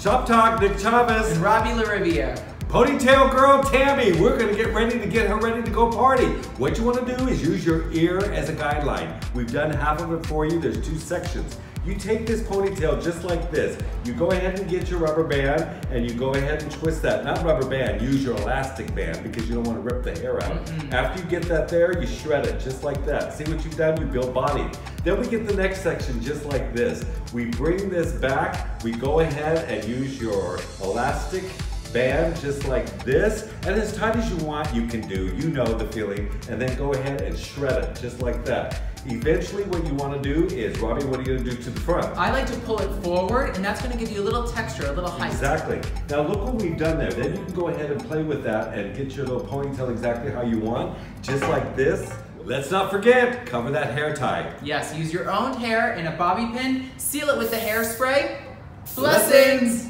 Shop Talk, Nick Chavez. And Robby LaRiviere. Ponytail girl Tammy, we're gonna get ready to get her ready to go party. What you wanna do is use your ear as a guideline. We've done half of it for you, there's two sections. You take this ponytail just like this. You go ahead and get your rubber band and you go ahead and twist that. Not rubber band, use your elastic band because you don't want to rip the hair out. Mm -hmm. After you get that there, you shred it just like that. See what you've done? You build body. Then we get the next section just like this. We bring this back, we go ahead and use your elastic band just like this. And as tight as you want, you can do. You know the feeling. And then go ahead and shred it just like that. Eventually what you want to do is, Robby, what are you going to do to the front? I like to pull it forward and that's going to give you a little texture, a little height. Exactly. Now look what we've done there. Then you can go ahead and play with that and get your little ponytail exactly how you want, just like this. Let's not forget, cover that hair tie. Yes, use your own hair in a bobby pin, seal it with the hairspray. Blessings!